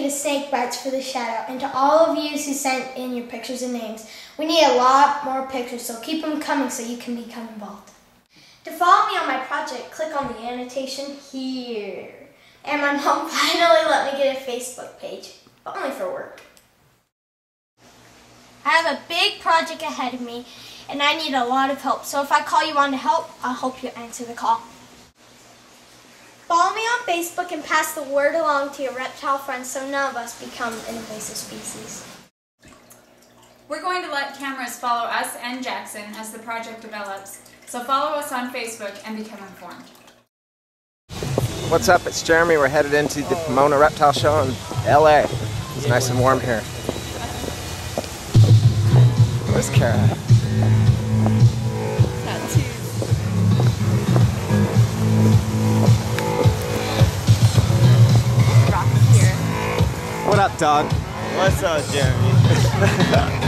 you to Snake Bites for the shout out and to all of you who sent in your pictures and names. We need a lot more pictures, so keep them coming so you can become involved. To follow me on my project, click on the annotation here. And my mom finally let me get a Facebook page, but only for work. I have a big project ahead of me, and I need a lot of help. So if I call you on to help, I hope you answer the call. Follow me on Facebook and pass the word along to your reptile friends so none of us become an invasive species. We're going to let cameras follow us and Jackson as the project develops, so follow us on Facebook and become informed. What's up? It's Jeremy. We're headed into the Pomona Reptile Show in LA. It's nice and warm here. Where's Kara? Dog? What's up, Jeremy?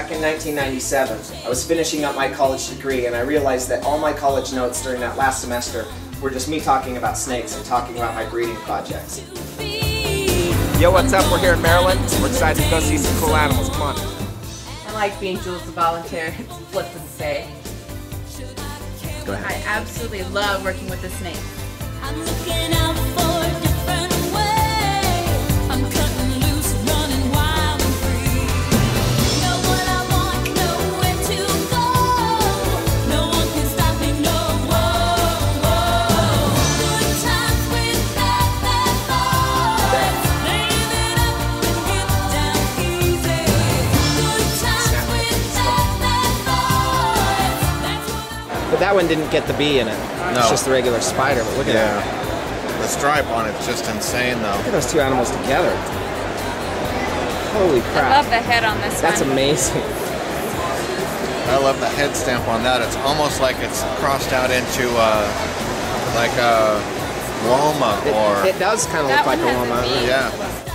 Back in 1997, I was finishing up my college degree and I realized that all my college notes during that last semester were just me talking about snakes and talking about my breeding projects. Yo, what's up? We're here in Maryland. We're excited to go see some cool animals. Come on. I like being Jules the volunteer. It's flip and say. Go I absolutely love working with the snake. But that one didn't get the bee in it. No. It's just the regular spider, but look at that. Yeah. The stripe on it's just insane, though. Look at those two animals together. Holy crap. I love the head on this That's one. amazing. I love the head stamp on that. It's almost like it's crossed out into uh, like a llama It, or it does kind of look like a has a yeah.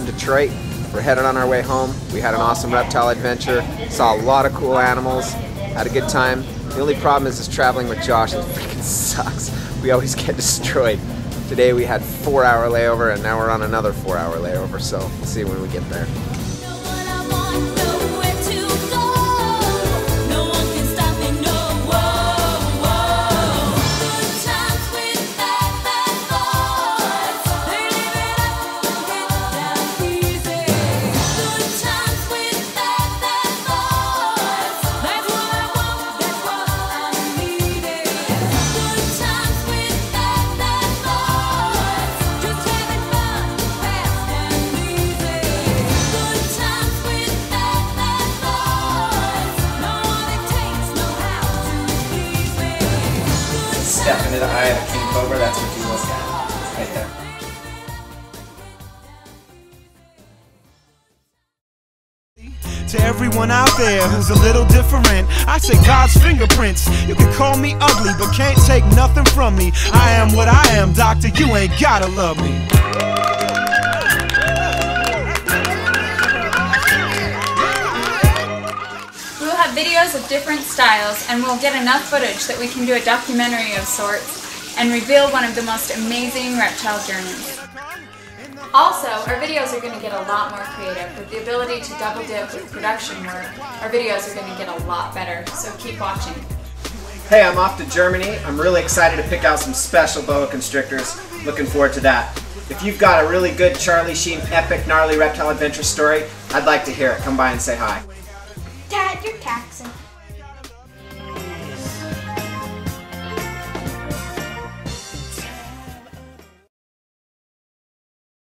In Detroit, we're headed on our way home. We had an awesome reptile adventure, saw a lot of cool animals, had a good time. The only problem is, is traveling with Josh. It freaking sucks. We always get destroyed. Today we had four hour layover and now we're on another four hour layover, so we'll see when we get there. Step into the eye of king cobra, that's what you look at. Right there. To everyone out there who's a little different, I say God's fingerprints. You can call me ugly, but can't take nothing from me. I am what I am, doctor. You ain't gotta love me. Videos of different styles and we'll get enough footage that we can do a documentary of sorts and reveal one of the most amazing reptile journeys. Also, our videos are going to get a lot more creative. With the ability to double dip with production work, our videos are going to get a lot better, so keep watching. Hey, I'm off to Germany. I'm really excited to pick out some special boa constrictors. Looking forward to that. If you've got a really good Charlie Sheen epic gnarly reptile adventure story, I'd like to hear it. Come by and say hi. Jackson.